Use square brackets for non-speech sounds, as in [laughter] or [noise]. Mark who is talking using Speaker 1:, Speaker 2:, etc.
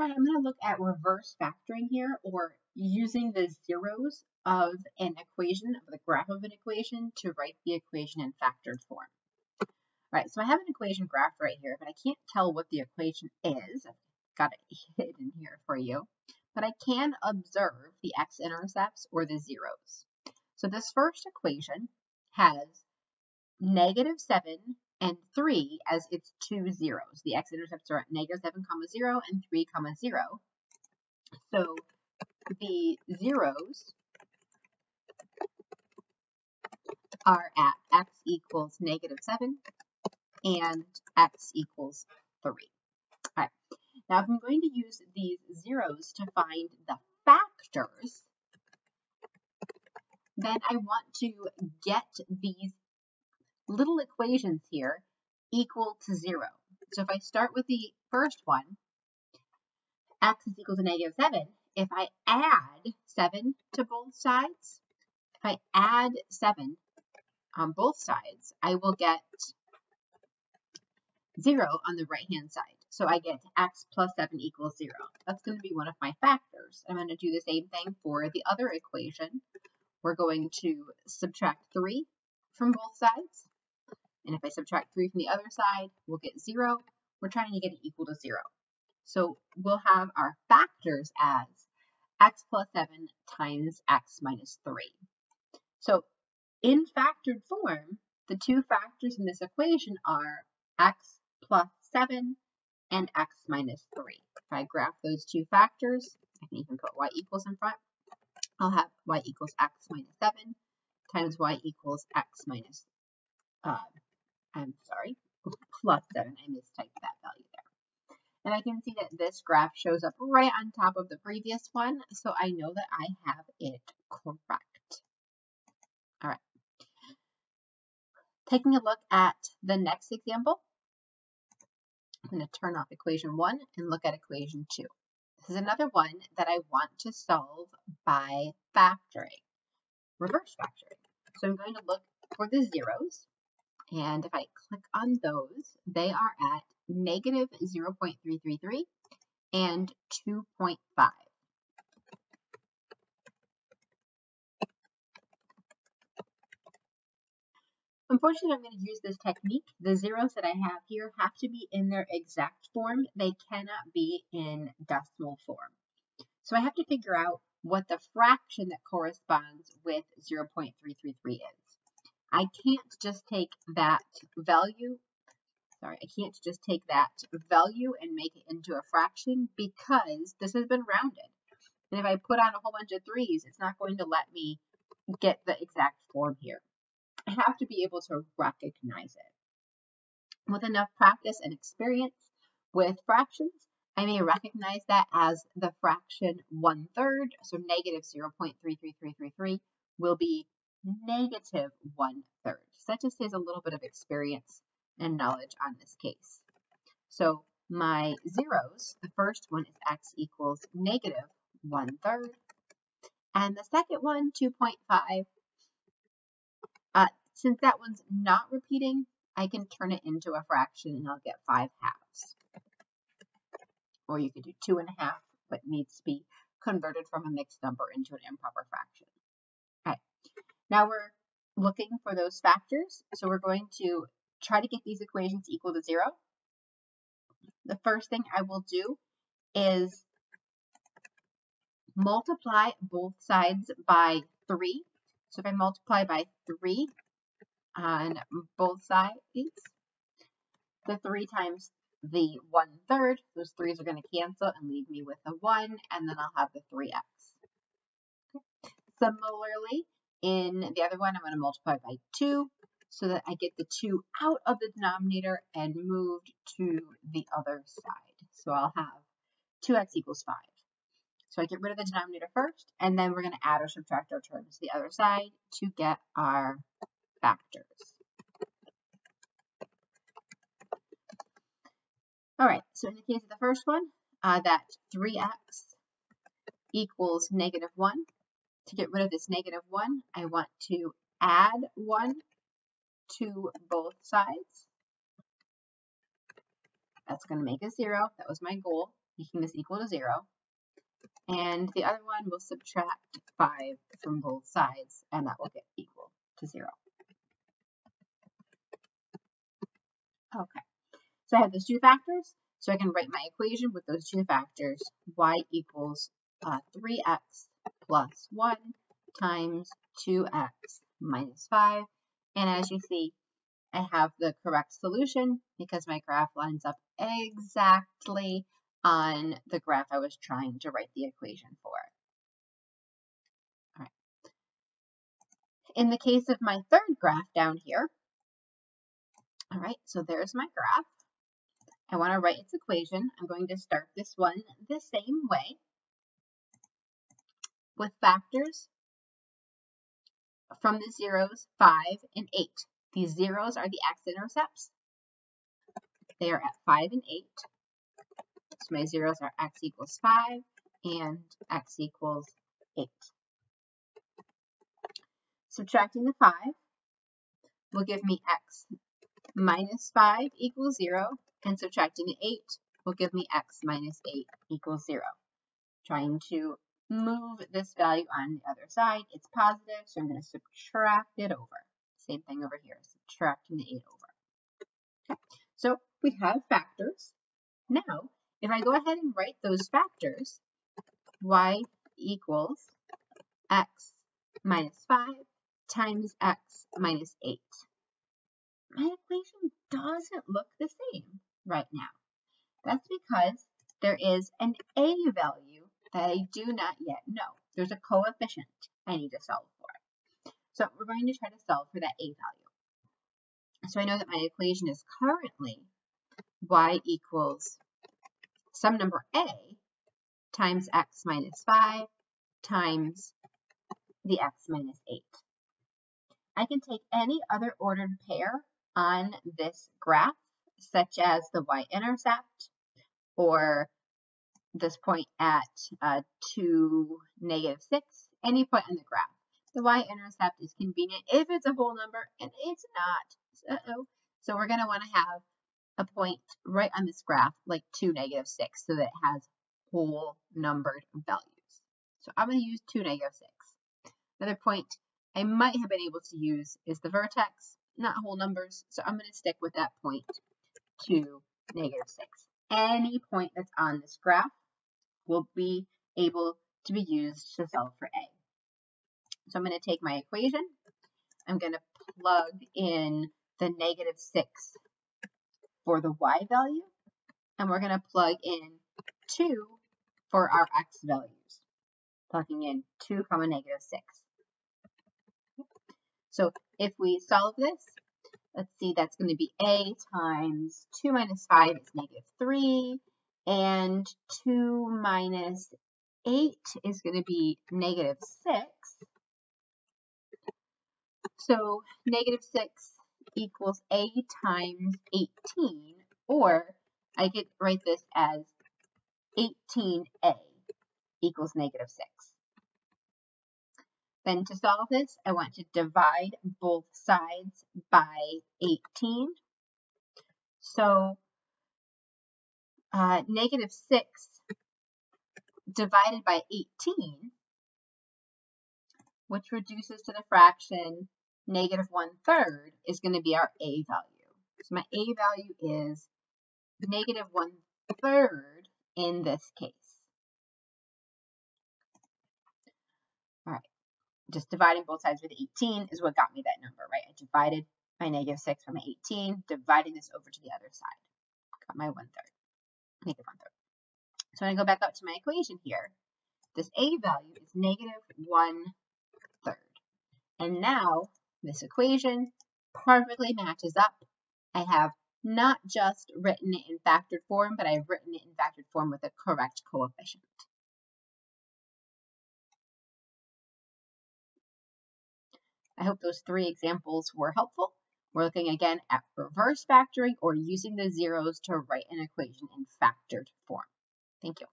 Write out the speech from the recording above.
Speaker 1: Right, I'm going to look at reverse factoring here, or using the zeros of an equation, of the graph of an equation, to write the equation in factored form. All right, so I have an equation graph right here, but I can't tell what the equation is. I've got it [laughs] hidden here for you. But I can observe the x-intercepts or the zeros. So this first equation has negative 7 and 3 as its two zeros. The x-intercepts are at negative 7 comma 0 and 3 comma 0. So the zeros are at x equals negative 7 and x equals 3. All right. Now, if I'm going to use these zeros to find the factors, then I want to get these little equations here equal to 0. So if I start with the first one, x is equal to negative 7, if I add 7 to both sides, if I add 7 on both sides, I will get 0 on the right-hand side. So I get x plus 7 equals 0. That's going to be one of my factors. I'm going to do the same thing for the other equation. We're going to subtract 3 from both sides. And if I subtract 3 from the other side, we'll get 0. We're trying to get it equal to 0. So we'll have our factors as x plus 7 times x minus 3. So in factored form, the two factors in this equation are x plus 7 and x minus 3. If I graph those two factors, I can even put y equals in front. I'll have y equals x minus 7 times y equals x minus uh, I'm sorry, plus 7. I mistyped that value there. And I can see that this graph shows up right on top of the previous one, so I know that I have it correct. All right. Taking a look at the next example, I'm going to turn off equation 1 and look at equation 2. This is another one that I want to solve by factoring, reverse factoring. So I'm going to look for the zeros and if I click on those, they are at negative 0.333 and 2.5. Unfortunately, I'm going to use this technique. The zeros that I have here have to be in their exact form. They cannot be in decimal form. So I have to figure out what the fraction that corresponds with 0.333 is. I can't just take that value, sorry, I can't just take that value and make it into a fraction because this has been rounded. And if I put on a whole bunch of threes, it's not going to let me get the exact form here. I have to be able to recognize it. With enough practice and experience with fractions, I may recognize that as the fraction one third, so negative 0.33333 will be negative one third. So that just has a little bit of experience and knowledge on this case. So my zeros, the first one is x equals negative one third. And the second one, 2.5, uh, since that one's not repeating, I can turn it into a fraction and I'll get 5 halves. Or you could do 2 and a half, but needs to be converted from a mixed number into an improper fraction. Now we're looking for those factors. So we're going to try to get these equations equal to zero. The first thing I will do is multiply both sides by 3. So if I multiply by 3 on both sides, the 3 times the 1 third, those 3's are going to cancel and leave me with a 1, and then I'll have the 3x. Okay. Similarly, in the other one, I'm going to multiply by 2 so that I get the 2 out of the denominator and moved to the other side. So I'll have 2x equals 5. So I get rid of the denominator first, and then we're going to add or subtract our terms to the other side to get our factors. All right, so in the case of the first one, uh, that 3x equals negative 1 to get rid of this negative 1, I want to add 1 to both sides. That's going to make a 0. That was my goal. making this equal to 0. And the other one will subtract 5 from both sides, and that will get equal to 0. Okay, so I have those two factors, so I can write my equation with those two factors. y equals uh, 3x plus 1 times 2x minus 5. And as you see, I have the correct solution because my graph lines up exactly on the graph I was trying to write the equation for. All right. In the case of my third graph down here, all right, so there's my graph. I want to write its equation. I'm going to start this one the same way with factors from the zeros 5 and 8. These zeros are the x-intercepts. They are at 5 and 8. So my zeros are x equals 5 and x equals 8. Subtracting the 5 will give me x minus 5 equals 0, and subtracting the 8 will give me x minus 8 equals 0. Trying to move this value on the other side, it's positive, so I'm going to subtract it over. Same thing over here, subtracting the 8 over. Okay, so we have factors. Now, if I go ahead and write those factors, y equals x minus 5 times x minus 8. My equation doesn't look the same right now. That's because there is an a value that I do not yet know. There's a coefficient I need to solve for. So we're going to try to solve for that a value. So I know that my equation is currently y equals some number a times x minus 5 times the x minus 8. I can take any other ordered pair on this graph, such as the y-intercept or this point at uh, 2, negative 6, any point on the graph. The y-intercept is convenient if it's a whole number, and it's not. Uh -oh. So we're going to want to have a point right on this graph, like 2, negative 6, so that it has whole numbered values. So I'm going to use 2, negative 6. Another point I might have been able to use is the vertex, not whole numbers, so I'm going to stick with that point 2, negative 6. Any point that's on this graph will be able to be used to solve for A. So I'm going to take my equation, I'm going to plug in the negative 6 for the y value, and we're going to plug in 2 for our x values, plugging in 2 comma negative 6. So if we solve this, let's see, that's going to be a times 2 minus 5 is negative 3, and 2 minus 8 is going to be negative 6. So negative 6 equals a times 18, or I could write this as 18a equals negative 6. Then to solve this, I want to divide both sides by 18. So uh, negative 6 divided by 18, which reduces to the fraction negative one third is going to be our A value. So my A value is negative one third in this case. All right, just dividing both sides with 18 is what got me that number, right? I divided my negative 6 by my 18, dividing this over to the other side. Got my one third, negative one third. So when I go back up to my equation here, this A value is negative one third. And now this equation perfectly matches up. I have not just written it in factored form, but I've written it in factored form with a correct coefficient. I hope those three examples were helpful. We're looking again at reverse factoring or using the zeros to write an equation in factored form. Thank you.